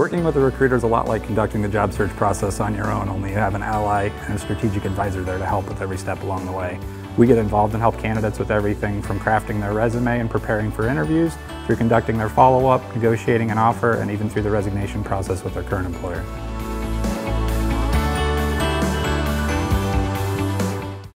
Working with a recruiter is a lot like conducting the job search process on your own, only you have an ally and a strategic advisor there to help with every step along the way. We get involved and help candidates with everything from crafting their resume and preparing for interviews, through conducting their follow-up, negotiating an offer, and even through the resignation process with their current employer.